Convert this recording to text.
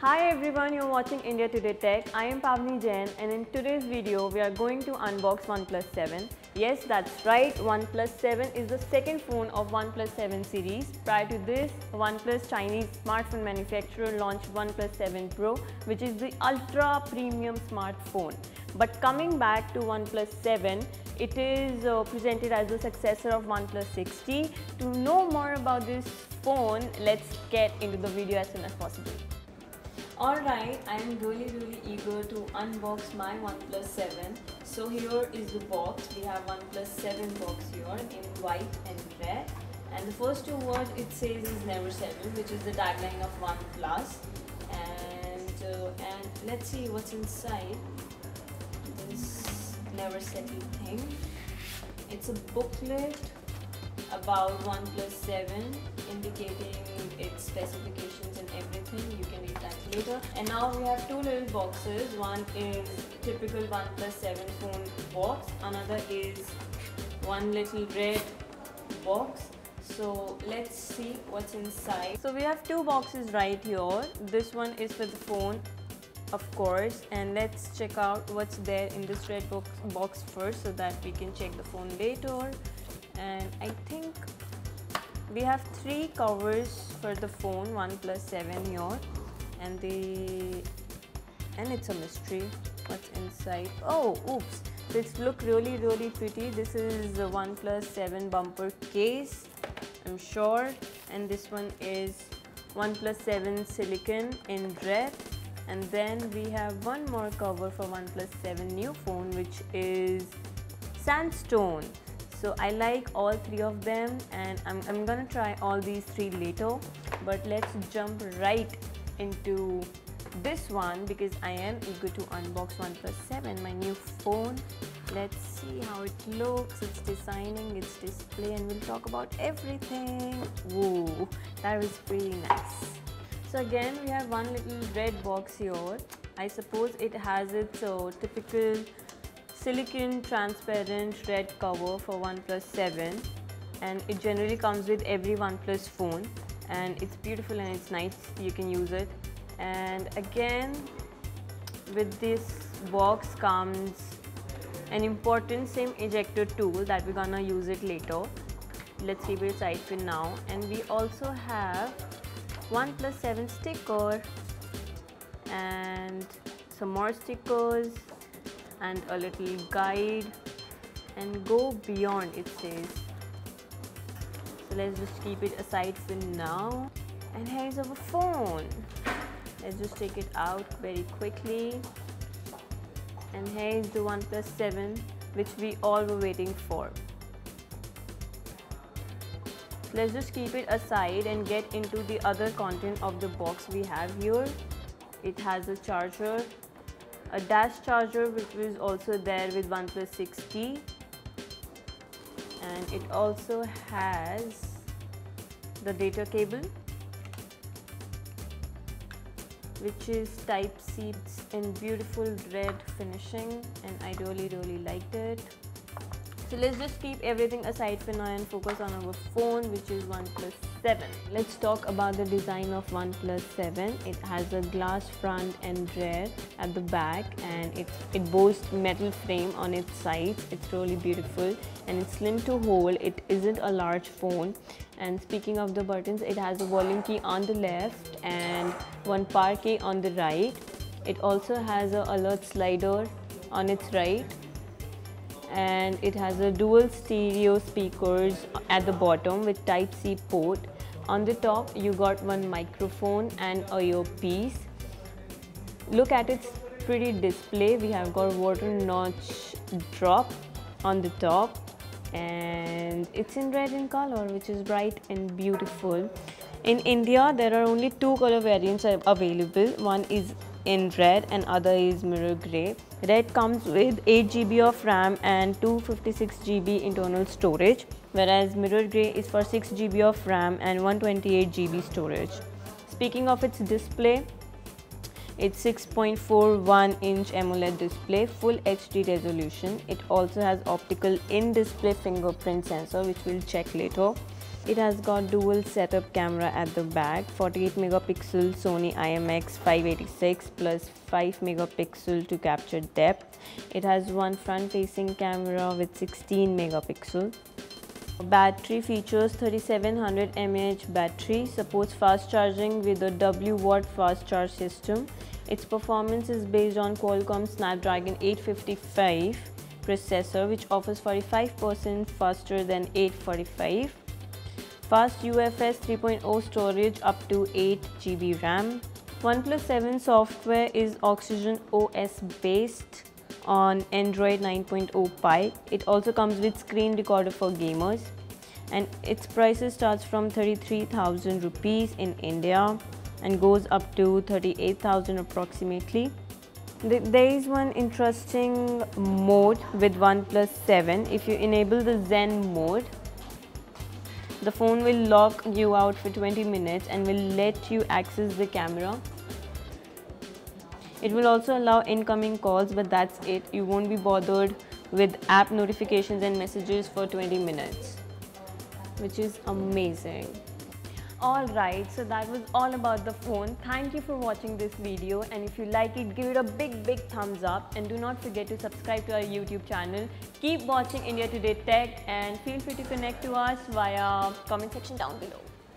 Hi everyone, you're watching India Today Tech. I am Pavni Jain and in today's video we are going to unbox OnePlus 7. Yes, that's right, OnePlus 7 is the second phone of OnePlus 7 series. Prior to this, OnePlus Chinese smartphone manufacturer launched OnePlus 7 Pro which is the ultra premium smartphone. But coming back to OnePlus 7, it is uh, presented as the successor of OnePlus 6T. To know more about this phone, let's get into the video as soon as possible. Alright, I am really really eager to unbox my OnePlus 7. So here is the box. We have OnePlus 7 box here in white and red. And the first two words it says is never settle, which is the tagline of OnePlus. And uh, and let's see what's inside this never settle thing. It's a booklet about OnePlus 7 indicating its specifications and everything. You can read that later. And now we have two little boxes. One is typical OnePlus 7 phone box. Another is one little red box. So let's see what's inside. So we have two boxes right here. This one is for the phone of course and let's check out what's there in this red box, box first so that we can check the phone later and I think we have three covers for the phone OnePlus 7 here. And the and it's a mystery. What's inside? Oh oops. This look really really pretty. This is the OnePlus 7 bumper case I'm sure. And this one is OnePlus 7 silicon in red. And then we have one more cover for OnePlus 7 new phone which is sandstone so I like all three of them and I'm, I'm gonna try all these three later. But let's jump right into this one because I am eager to unbox OnePlus 7 my new phone. Let's see how it looks. Its designing its display and we'll talk about everything. Whoa that was pretty nice. So again we have one little red box here. I suppose it has its uh, typical silicon transparent red cover for OnePlus 7 and it generally comes with every OnePlus phone. And it's beautiful and it's nice you can use it. And again with this box comes an important SIM ejector tool that we're gonna use it later. Let's see where it's for now. And we also have OnePlus 7 sticker. And some more stickers and a little guide and go beyond it says. So let's just keep it aside for now. And here's our phone. Let's just take it out very quickly. And here's the OnePlus 7 which we all were waiting for. Let's just keep it aside and get into the other content of the box we have here. It has a charger a dash charger which was also there with OnePlus 6T and it also has the data cable which is type C in beautiful red finishing and I really really liked it so let's just keep everything aside for now and focus on our phone which is OnePlus 7. Let's talk about the design of OnePlus 7. It has a glass front and rear at the back and it, it boasts metal frame on its sides. It's really beautiful and it's slim to hold. It isn't a large phone. And speaking of the buttons, it has a volume key on the left and one power key on the right. It also has a alert slider on its right and it has a dual stereo speakers at the bottom with type C port. On the top you got one microphone and a earpiece. Look at its pretty display. We have got water notch drop on the top and it's in red in color which is bright and beautiful. In India there are only two color variants available. One is in red and other is mirror gray. Red comes with 8 GB of RAM and 256 GB internal storage whereas mirror gray is for 6 GB of RAM and 128 GB storage. Speaking of its display, it's 6.41 inch AMOLED display, full HD resolution. It also has optical in-display fingerprint sensor which we'll check later It has got dual setup camera at the back 48 megapixel Sony IMX 586 plus 5 megapixel to capture depth. It has one front facing camera with 16 megapixel. Battery features 3700 mAh battery, supports fast charging with a W watt fast charge system. Its performance is based on Qualcomm Snapdragon 855 processor which offers 45% faster than 845. Fast UFS 3.0 storage up to 8 GB RAM. OnePlus 7 software is Oxygen OS based on Android 9.0 Pie. It also comes with screen recorder for gamers and its prices starts from 33,000 rupees in India and goes up to 38,000 approximately. There is one interesting mode with OnePlus 7. If you enable the Zen mode, the phone will lock you out for 20 minutes and will let you access the camera it will also allow incoming calls but that's it. You won't be bothered with app notifications and messages for 20 minutes which is amazing. Alright, so that was all about the phone. Thank you for watching this video and if you like it, give it a big big thumbs up and do not forget to subscribe to our YouTube channel. Keep watching India Today Tech and feel free to connect to us via comment section down below.